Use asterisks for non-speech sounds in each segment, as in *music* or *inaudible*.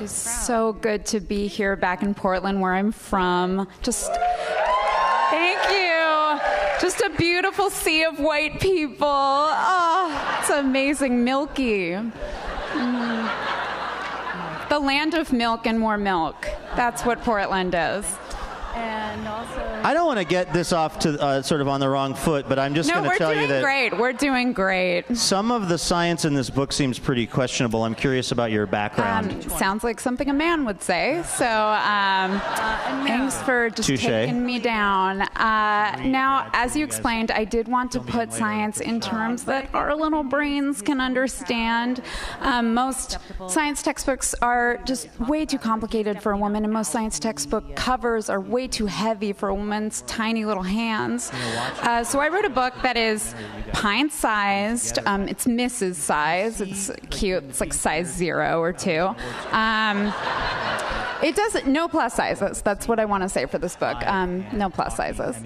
It's so good to be here back in Portland, where I'm from. Just thank you. Just a beautiful sea of white people. Oh, it's amazing. Milky. Mm. The land of milk and more milk. That's what Portland is. And also. I don't want to get this off to uh, sort of on the wrong foot, but I'm just No, going to tell you that we're doing great. We're doing great. some of the science in this book seems pretty questionable. I'm curious about your background. Um, sounds like something a man would say. So um, thanks for just Touche. taking me down. Uh, now, as you explained, I did want to put science in terms that our little brains can understand. Um, most science textbooks are just way too complicated for a woman, and most science textbook covers are way too heavy for a woman's tiny little hands. Uh, so I wrote a book that is pint-sized. Um, it's Mrs. size. It's cute. It's like size zero or two. Um, it doesn't. No plus sizes. That's what I want to say for this book. Um, no plus sizes.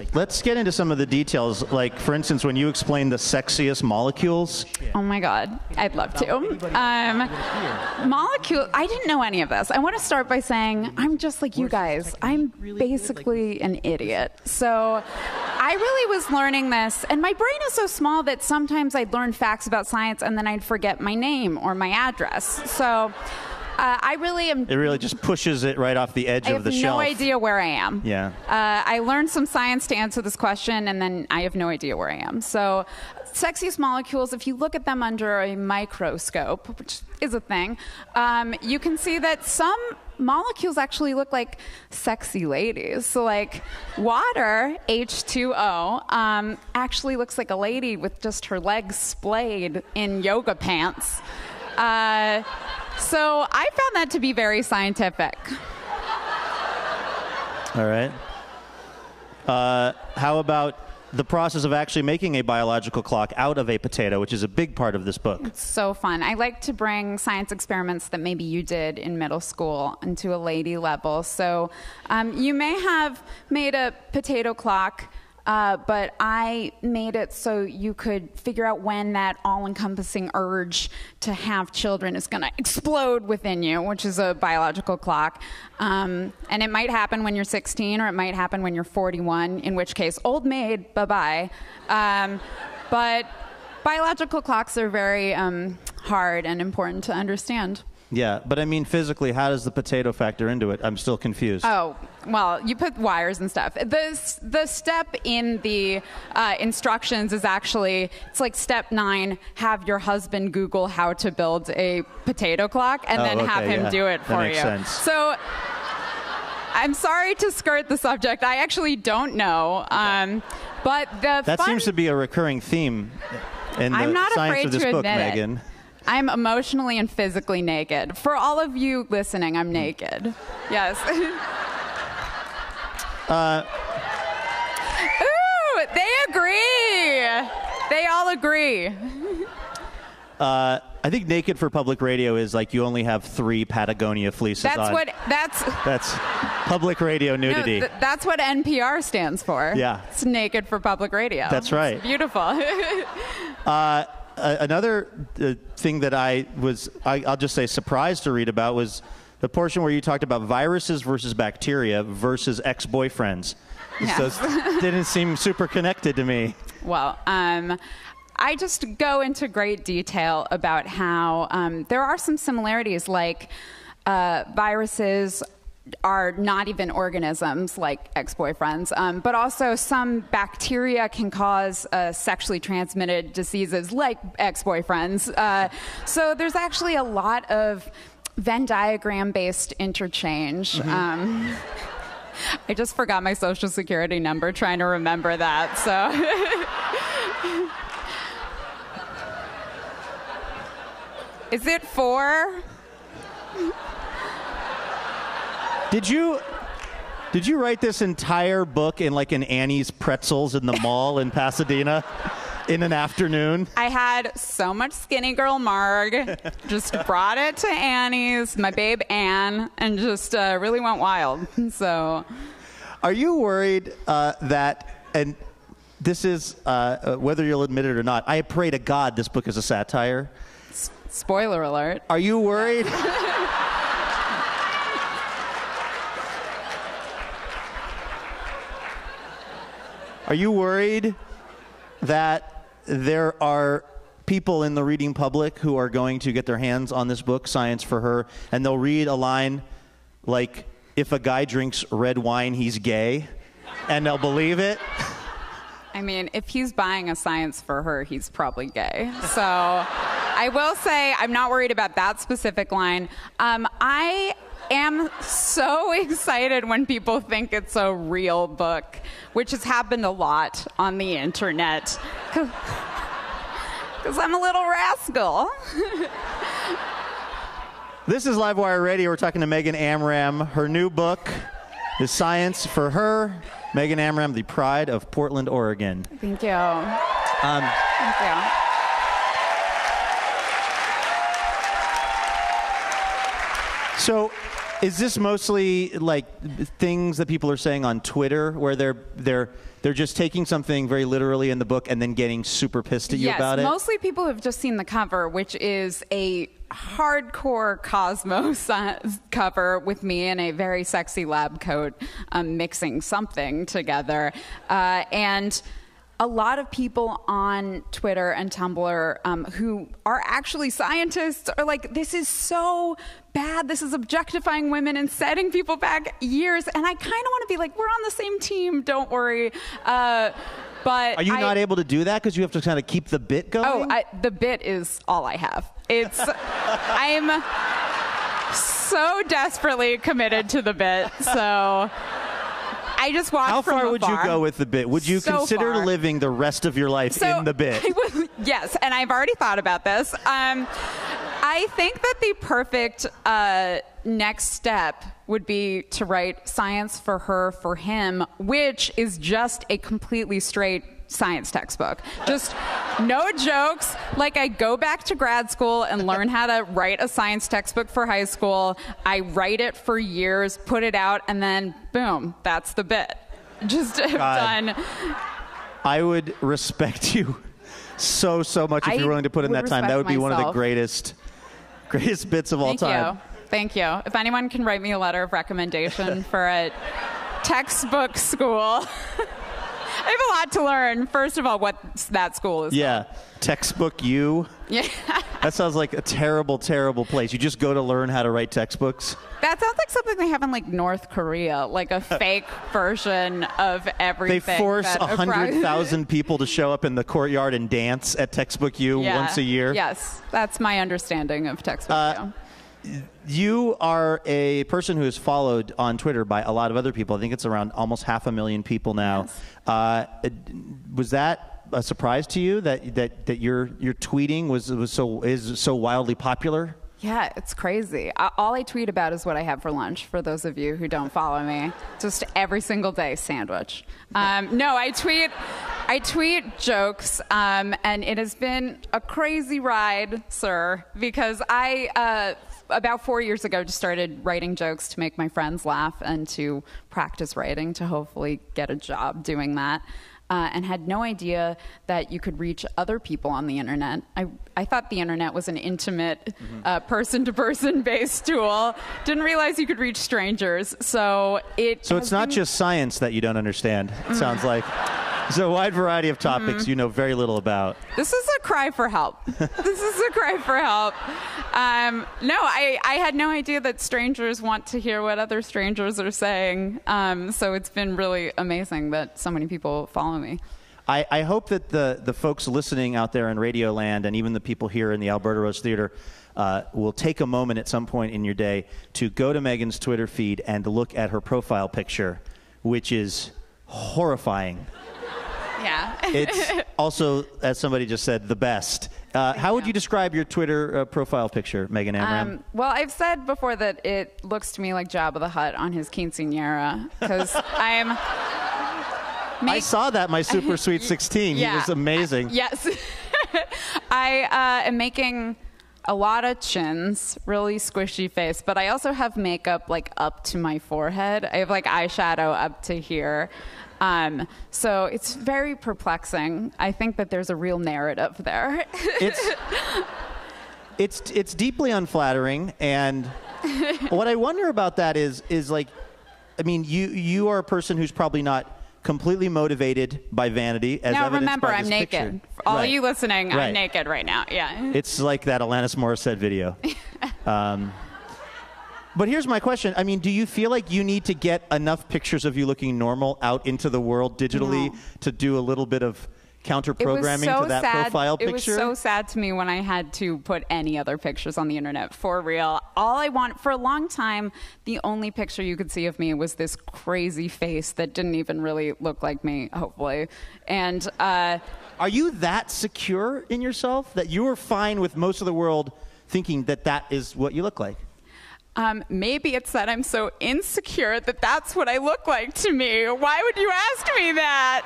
Um, let's get into some of the details. Like, for instance, when you explain the sexiest molecules, Oh my God, I'd love to. Um, molecule. I didn't know any of this. I want to start by saying I'm just like you guys. I'm basically an idiot. So I really was learning this, and my brain is so small that sometimes I'd learn facts about science and then I'd forget my name or my address. So. Uh, I really am it really just pushes it right off the edge of the no shelf. I have no idea where I am. Yeah. Uh, I learned some science to answer this question, and then I have no idea where I am. So, sexiest molecules, if you look at them under a microscope, which is a thing, um, you can see that some molecules actually look like sexy ladies. So, like water, H2O, um, actually looks like a lady with just her legs splayed in yoga pants. Uh, so I found that to be very scientific. All right. Uh, how about the process of actually making a biological clock out of a potato, which is a big part of this book? So fun. I like to bring science experiments that maybe you did in middle school into a lady level. So um, you may have made a potato clock. Uh, but I made it so you could figure out when that all encompassing urge to have children is going to explode within you, which is a biological clock. Um, and it might happen when you're 16 or it might happen when you're 41, in which case, old maid, bye bye. Um, but biological clocks are very um, hard and important to understand. Yeah, but I mean, physically, how does the potato factor into it? I'm still confused. Oh, well, you put wires and stuff. The, the step in the uh, instructions is actually, it's like step nine have your husband Google how to build a potato clock and Oh, then have him yeah. do it for That makes you. sense. So I'm sorry to skirt the subject. I actually don't know. Um, but the that fun seems to be a recurring theme in the I'm not science afraid of this to book, admit it. I'm emotionally and physically naked. For all of you listening, I'm naked. Yes. *laughs* Uh, Ooh, they agree. They all agree. *laughs* uh, I think naked for public radio is like you only have three Patagonia fleeces That's on. what that's That's public radio no, nudity. th- that's what NPR stands for. Yeah. It's naked for public radio. That's It's right. beautiful. *laughs* Uh, another uh, thing that I was, I, I'll just say, surprised to read about was the portion where you talked about viruses versus bacteria versus ex-boyfriends. Yes. So didn't seem super connected to me. Well, um, I just go into great detail about how um, there are some similarities, like uh, viruses are not even organisms like ex-boyfriends, um, but also some bacteria can cause uh, sexually transmitted diseases like ex-boyfriends. Uh, so there's actually a lot of Venn diagram-based interchange. Um, I just forgot my social security number trying to remember that. So *laughs* Is it 4? Did you? Did you write this entire book in like an Annie's Pretzels in the mall in Pasadena in an afternoon? I had so much skinny girl marg. just brought it to Annie's, my babe Anne, and just uh, really went wild. So Are you worried uh, that, and this is, uh, uh, whether you'll admit it or not, I pray to God this book is a satire. Spoiler alert. Are you worried? *laughs* Are you worried that there are people in the reading public who are going to get their hands on this book, Science for Her, and they'll read a line like, if a guy drinks red wine, he's gay, and they'll believe it? *laughs* I mean, if he's buying a science for her, he's probably gay. So I will say I'm not worried about that specific line. Um, I am so *laughs* excited when people think it's a real book, which has happened a lot on the internet. *laughs* Because I'm a little rascal. *laughs* This is Live Wire Radio. We're talking to Megan Amram. Her new book is Science for Her. Megan Amram, the pride of Portland, Oregon. Thank you. Um, Thank you. so, is this mostly like things that people are saying on Twitter, where they're they're they're just taking something very literally in the book and then getting super pissed at you yes, about it? mostly people have just seen the cover, which is a hardcore Cosmos *laughs* cover with me in a very sexy lab coat, um, mixing something together, uh, and. A lot of people on Twitter and Tumblr um, who are actually scientists are like, this is so bad. This is objectifying women and setting people back years. And I kind of want to be like, we're on the same team. Don't worry. Uh, but Are you I- not able to do that because you have to kind of keep the bit going? Oh, I, the bit is all I have. It's *laughs* I'm so desperately committed to the bit. So I just watch How far would you go with the bit? Would you So consider far. living the rest of your life So in the bit? Would- yes, and I've already thought about this. Um, I think that the perfect uh, next step would be to write science for her for him, which is just a completely straight science textbook. Just no jokes. Like I go back to grad school and learn how to write a science textbook for high school. I write it for years, put it out, and then boom, that's the bit. Just *laughs* done. I would respect you so so much if I you're willing to put in that time. That would be one of the greatest greatest bits of all time. Thank time. you. Thank you. If anyone can write me a letter of recommendation for a textbook school, *laughs* I have a lot to learn. First of all, what that school is. Yeah, textbook U. Yeah. *laughs* That sounds like a terrible, terrible place. You just go to learn how to write textbooks. That sounds like something they have in like North Korea, like a fake version of everything. They force a hundred thousand *laughs* people to show up in the courtyard and dance at Textbook U Yeah. once a year. Yes, that's my understanding of textbook. Uh, U. You are a person who is followed on Twitter by a lot of other people. I think it's around almost half a million people now. Yes. Uh, was that a surprise to you that that, that your your tweeting was was so is so wildly popular? Yeah, it's crazy. All I tweet about is what I have for lunch. For those of you who don't follow me, just every single day sandwich. Um, no, I tweet. I tweet jokes, um, and it has been a crazy ride, sir. Because I uh, about four years ago just started writing jokes to make my friends laugh and to practice writing to hopefully get a job doing that uh, and had no idea that you could reach other people on the internet. I, I thought the internet was an intimate, person to person based tool. Didn't realize you could reach strangers. So it. So it's not been- just science that you don't understand. It sounds like it's a wide variety of topics Mm-hmm. you know very little about. This is a cry for help. *laughs* this is a cry for help. Um, no, I, I had no idea that strangers want to hear what other strangers are saying. Um, so it's been really amazing that so many people follow me. I, I hope that the, the folks listening out there in Radio Land and even the people here in the Alberta Rose Theater uh, will take a moment at some point in your day to go to Megan's Twitter feed and look at her profile picture, which is horrifying. *laughs* Yeah. It's also, as somebody just said, the best. Uh, how would you. describe your Twitter uh, profile picture, Megan Amram? Um, well, I've said before that it looks to me like Jabba the Hutt on his quinceanera because *laughs* I am. I saw that my Super *laughs* Sweet 16. He was amazing. Yes, *laughs* I uh, am making a lot of chins, really squishy face, but I also have makeup like up to my forehead. I have like eyeshadow up to here. Um, so it's very perplexing. I think that there's a real narrative there. *laughs* It's it's it's deeply unflattering, and what I wonder about that is is like, I mean, you you are a person who's probably not completely motivated by vanity. As now remember, I'm naked. picture. All Right. you listening, Right. I'm naked right now. Yeah. It's like that Alanis Morissette video. *laughs* um, but here's my question. I mean, do you feel like you need to get enough pictures of you looking normal out into the world digitally No. to do a little bit of counter programming so to that sad. profile It was so sad to me when I had to put any other pictures on the internet for real. All I want for a long time, the only picture you could see of me was this crazy face that didn't even really look like me, hopefully. And uh, Are you that secure in yourself that you are fine with most of the world thinking that that is what you look like? um, maybe it's that I'm so insecure that that's what I look like to me. Why would you ask me that?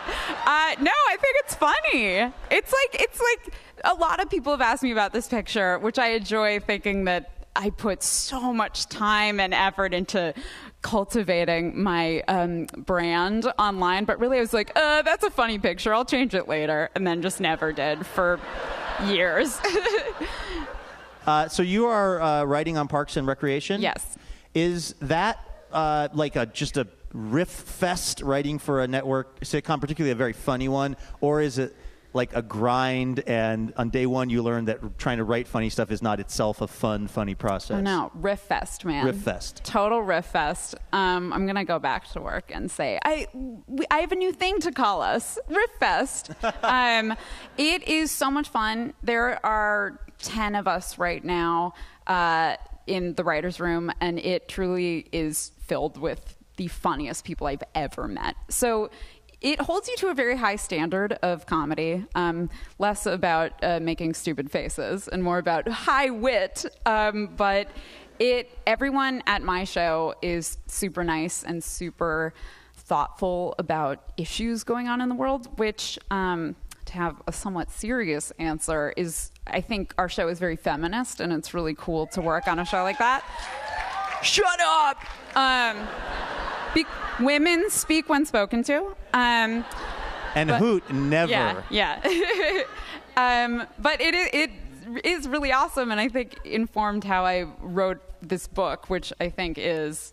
Uh, no, I think it's funny. It's like it's like a lot of people have asked me about this picture, which I enjoy thinking that I put so much time and effort into cultivating my um, brand online. But really, I was like, uh, that's a funny picture. I'll change it later, and then just never did for years. *laughs* Uh, so you are uh, writing on Parks and Recreation? Yes. Is that uh, like a just a riff fest writing for a network sitcom, particularly a very funny one, or is it like a grind and on day one you learn that trying to write funny stuff is not itself a fun, funny process? Oh no, Riff Fest, man. Riff Fest. Total Riff Fest. Um, I'm gonna go back to work and say I we, I have a new thing to call us Riff Fest. *laughs* um, it is so much fun. There are ten of us right now uh, in the writers' room, and it truly is filled with the funniest people I've ever met. So it holds you to a very high standard of comedy, um, less about uh, making stupid faces and more about high wit. Um, but it, everyone at my show is super nice and super thoughtful about issues going on in the world, which. Um, to have a somewhat serious answer is I think our show is very feminist and it's really cool to work on a show like that. Shut up! Be- women speak when spoken to. Um, And But- Hoot never. yeah, yeah. *laughs* um, but it, it is really awesome, and I think informed how I wrote this book, which I think is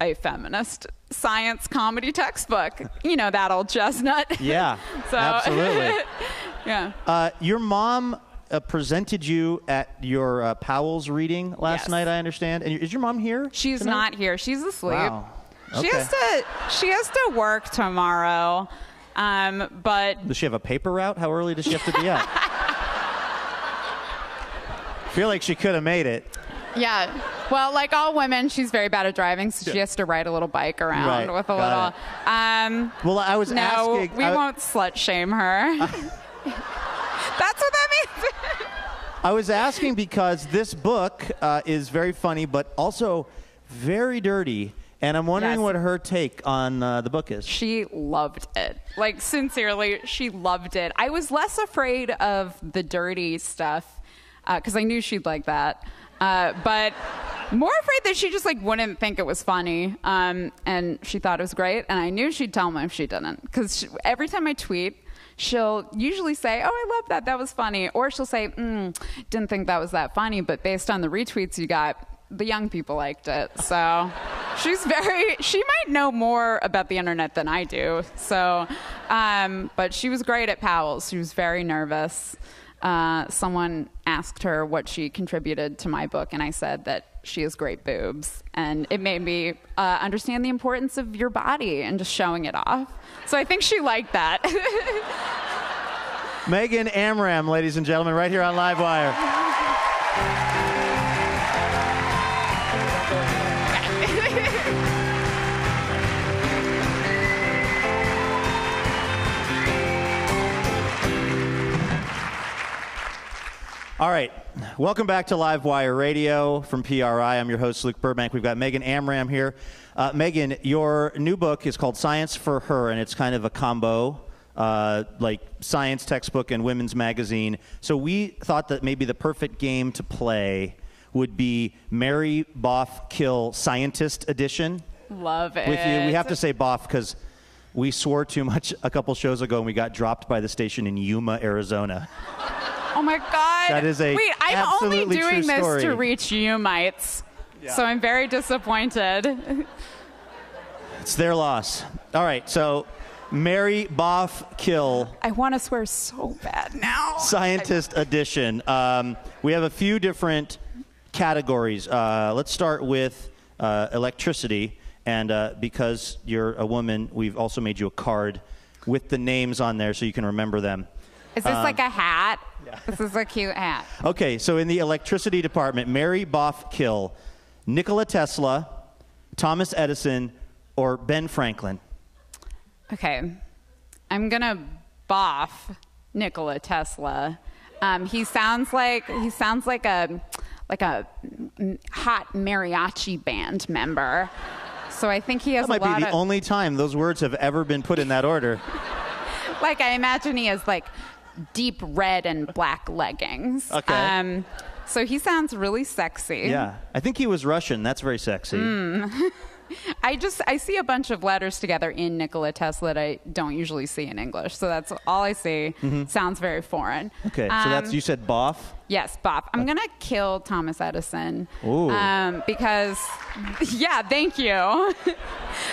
a feminist science comedy textbook. You know that old chestnut. *laughs* Yeah, So- absolutely. *laughs* yeah. Uh, your mom uh, presented you at your uh, Powell's reading last Yes. night, I understand. And is your mom here? She's tonight? not here. She's asleep. Wow. She Okay. has to. She has to work tomorrow. Um, but Does she have a paper route? How early does she have to be up? *laughs* feel like she could have made it. Yeah. Well, like all women, she's very bad at driving, so she has to ride a little bike around Right. with a Got little. Um, Well, I was no, asking. we I, won't slut shame her. *laughs* *laughs* That's what that means. I was asking because this book uh, is very funny, but also very dirty. And I'm wondering Yes. what her take on uh, the book is. she loved it. Like sincerely, she loved it. I was less afraid of the dirty stuff because I knew she'd like that. Uh, but more afraid that she just like wouldn't think it was funny um, and she thought it was great and i knew she'd tell me if she didn't because every time i tweet she'll usually say oh i love that that was funny or she'll say mm, didn't think that was that funny but based on the retweets you got the young people liked it so she's very she might know more about the internet than i do so um, but she was great at powell's she was very nervous uh, someone asked her what she contributed to my book, and I said that she has great boobs. And it made me uh, understand the importance of your body and just showing it off. So I think she liked that. *laughs* Megan Amram, ladies and gentlemen, right here on Live Wire. All right. Welcome back to Live Wire Radio from PRI. I'm your host, Luke Burbank. We've got Megan Amram here. Uh, Megan, your new book is called Science for Her, and it's kind of a combo, uh, like science textbook and women's magazine. So we thought that maybe the perfect game to play would be Marry Boff Kill Scientist Edition Love it. with you. We have to say Boff because we swore too much a couple shows ago and we got dropped by the station in Yuma, Arizona. Oh my God. What? That is a Wait, I'm only doing this story. to reach you mites. Yeah. So I'm very disappointed. *laughs* It's their loss. All right, so Marry Boff Kill, I want to swear so bad now. Scientist Edition. Um, we have a few different categories. Uh, let's start with uh, electricity. And uh, because you're a woman, we've also made you a card with the names on there so you can remember them. Is this like Um, a hat? This is a cute hat. Okay, so in the electricity department, Marry Boff Kill, Nikola Tesla, Thomas Edison, or Ben Franklin. Okay, I'm gonna boff Nikola Tesla. Um, he sounds like he sounds like a like a hot mariachi band member. So I think he has That might a lot be the of only time those words have ever been put in that order. *laughs* like I imagine he has like deep red and black leggings. Okay. Um, so he sounds really sexy. Yeah, I think he was Russian. That's very sexy. Mm. *laughs* I just I see a bunch of letters together in Nikola Tesla that I don't usually see in English. So that's all I see. Sounds very foreign. Mm-hmm. Okay, so that's Um, you said Boff. Yes, Bob. I'm gonna kill Thomas Edison. Ooh. Um, because, yeah, thank you. *laughs*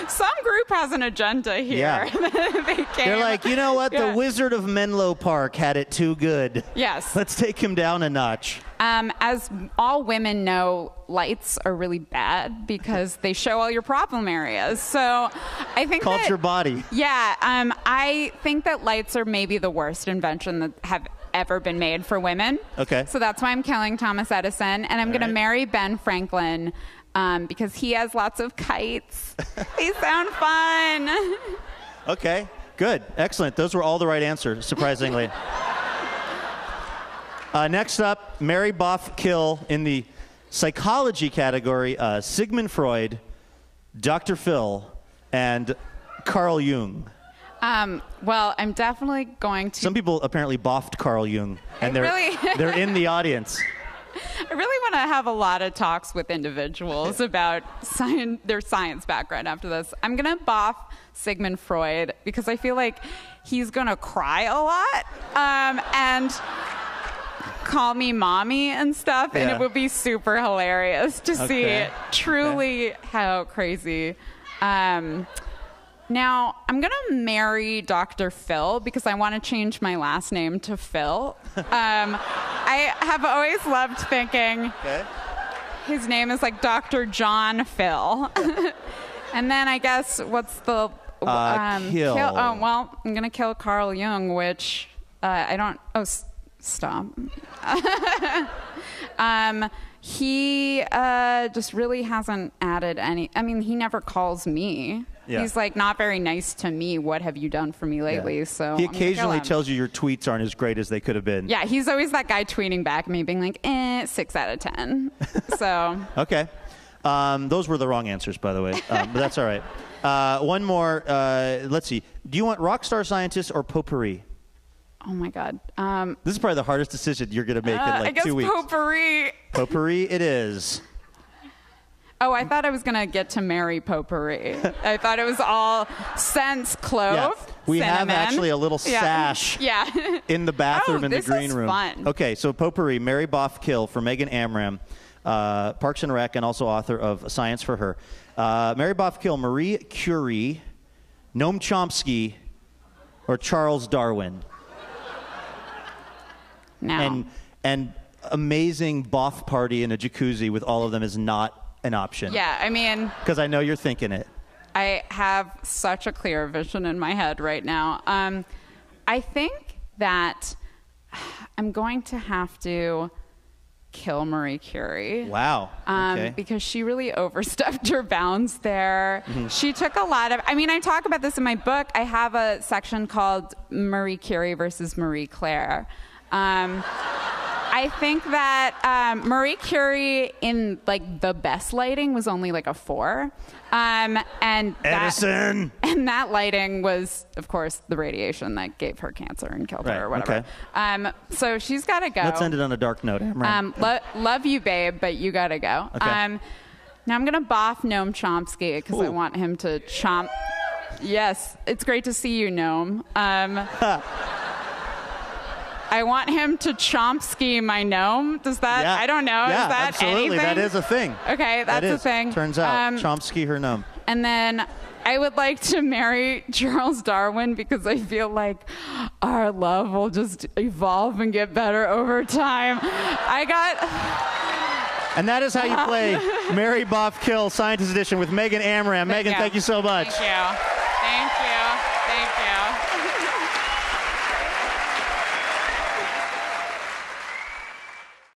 Some group has an agenda here. Yeah. *laughs* they They're like, you know what? Yeah. The Wizard of Menlo Park had it too good. Yes. *laughs* Let's take him down a notch. Um, as all women know, lights are really bad because they show all your problem areas. So, I think culture that, body. Yeah, um, I think that lights are maybe the worst invention that have ever been made for women. Okay. So that's why I'm killing Thomas Edison, and I'm going right. to marry Ben Franklin um, because he has lots of kites. *laughs* they sound fun. Okay, good, excellent. Those were all the right answers, surprisingly. *laughs* uh, next up, Marry Boff Kill in the psychology category: uh, Sigmund Freud, Dr. Phil, and Carl Jung. Um, well, I'm definitely going to. Some people apparently boffed Carl Jung, and they're really- *laughs* they're in the audience. I really want to have a lot of talks with individuals *laughs* about science, their science background after this. I'm going to boff Sigmund Freud because I feel like he's going to cry a lot um, and call me mommy and stuff, and it would be super hilarious to see Okay. truly how crazy. Um, now, I'm going to marry Dr. Phil because I want to change my last name to Phil. Um, I have always loved thinking Okay. his name is like Dr. John Phil. *laughs* and then I guess what's the. Uh, kill. Oh, well, I'm going to kill Carl Jung, which uh, I don't. Oh, stop. *laughs* um, he uh, just really hasn't added any. I mean, he never calls me. Yeah. He's like not very nice to me. What have you done for me lately? Yeah. So he occasionally tells you your tweets aren't as great as they could have been. Yeah, he's always that guy tweeting back at me, being like, "Eh, six out of 10. *laughs* so Okay. Um, those were the wrong answers, by the way, um, but that's all right. Uh, one more. Uh, let's see. Do you want rock star scientist or potpourri? Oh my god. Um, This is probably the hardest decision you're going to make uh, in I like guess two weeks. potpourri. potpourri it is. Oh, I thought I was gonna get to marry potpourri. I thought it was all scents, clove. Yeah. We have actually a little Yeah. sash *laughs* Yeah. in the bathroom Oh, in the this green is room. fun. Okay, so potpourri, Marry Boff Kill for Megan Amram, uh, Parks and Rec, and also author of Science for Her. Uh, Marry Boff Kill, Marie Curie, Noam Chomsky, or Charles Darwin. Now. and and amazing boff party in a jacuzzi with all of them is not an option. yeah, I mean, Because I know you're thinking it. I have such a clear vision in my head right now. Um, I think that *sighs* I'm going to have to kill Marie Curie. Wow. Um, okay. Because she really *laughs* overstepped her bounds there. Mm-hmm. She took a lot of, I mean, I talk about this in my book. I have a section called Marie Curie versus Marie Claire. Um, I think that um, Marie Curie in like the best lighting was only like a four, um, and that, Edison. *laughs* and that lighting was, of course, the radiation that gave her cancer and killed Right, her or whatever. okay. Um, so she's got to go. Let's end it on a dark note. Um, lo- love you, babe, but you gotta go. Okay. Um, now I'm gonna boff Noam Chomsky because I want him to chomp. Yes, it's great to see you, Noam. *laughs* I want him to Chomsky my gnome. Does that? Yeah. I don't know. Yeah, is that absolutely. anything? That is a thing. Okay, that's That a thing. Turns out, Um, Chomsky her gnome. and then I would like to marry Charles Darwin because I feel like our love will just evolve and get better over time. I got. And that is how you play *laughs* Marry Boff Kill Scientist Edition with Megan Amram. Megan, you. thank you so much. Thank you.